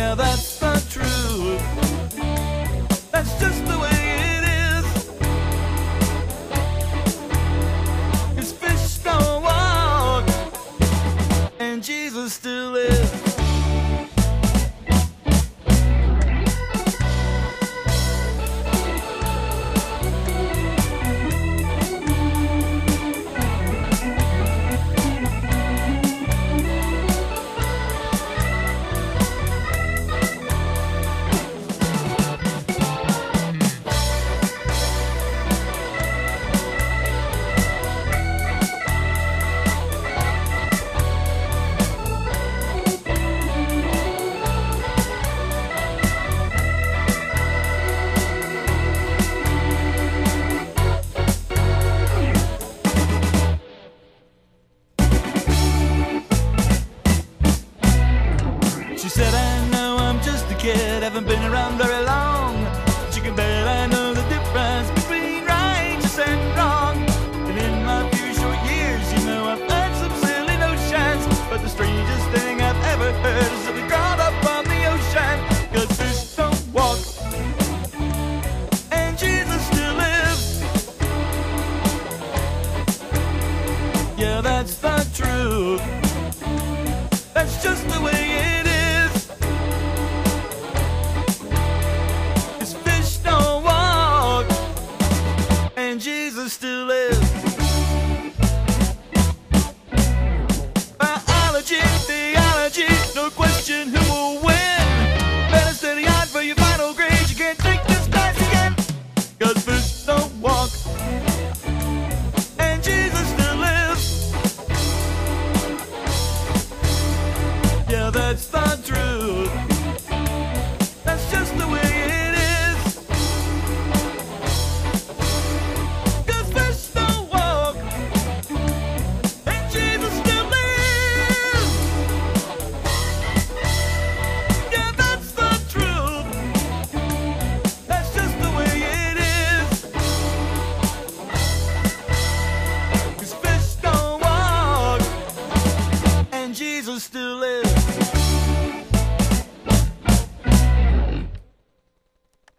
yeah, that's the truth. That's just the way it is. Cause fish don't walk, and Jesus still lives. Very long. But you can bet I know the difference between righteous and wrong. And in my few short years, you know I've had some silly notions. But the strangest thing I've ever heard is that we crawled up on the ocean. Cause fish don't walk. And Jesus still lives. Yeah, that's the truth. still live. Biology, theology, no question who will win. Better study hard for your final grade. You can't take this class again. Cause fish don't walk. And Jesus still lives. Yeah, that's the truth. live.